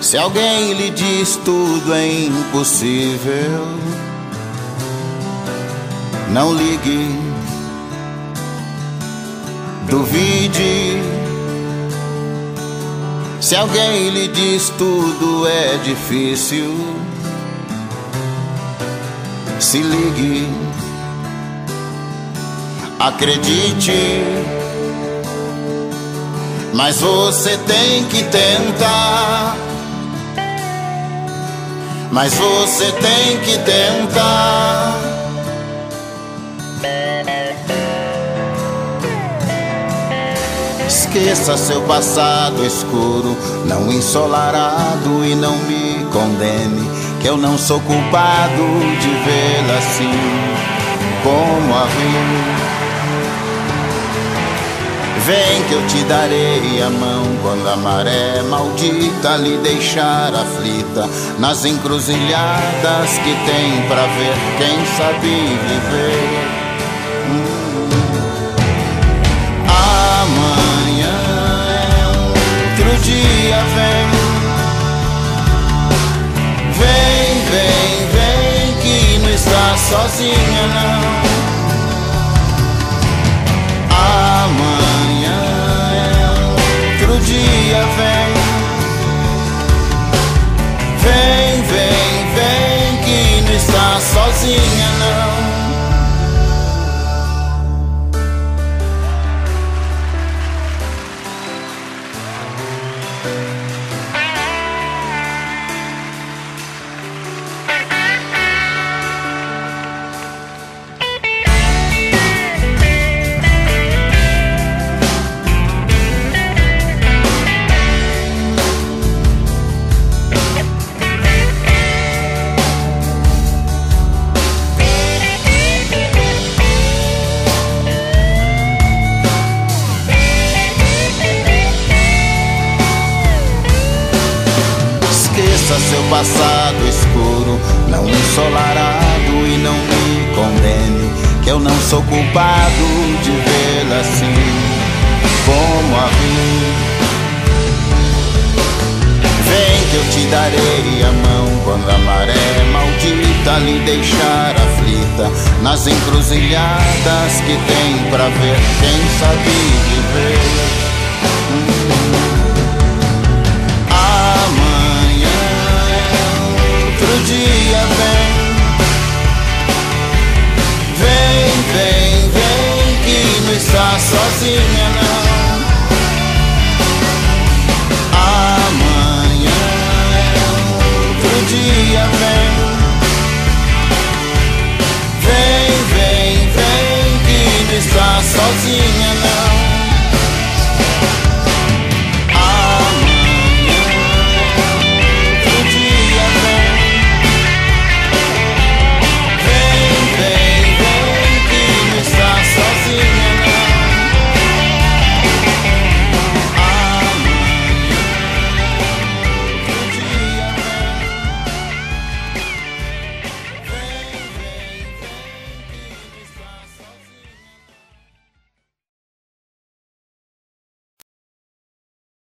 Se alguém lhe diz tudo é impossível, não ligue, duvide. Se alguém lhe diz tudo é difícil, se ligue, acredite. Mas você tem que tentar. Mas você tem que tentar. Esqueça seu passado escuro, não ensolarado e não me condene, que eu não sou culpado de vê-la assim como a vi. Vem que eu te darei a mão quando a maré maldita lhe deixar aflita nas encruzilhadas que tem pra ver quem sabe viver. Hum. Amanhã é outro dia, vem, vem, vem, vem que não está sozinha não. Está Seu passado escuro, não ensolarado e não me condene, que eu não sou culpado de vê-la assim como a vi. Vem que eu te darei a mão quando a maré maldita lhe deixar aflita nas encruzilhadas que tem pra ver quem sabe viver. Não. Amanhã é outro dia vem. Vem, vem, vem, que não está sozinha não.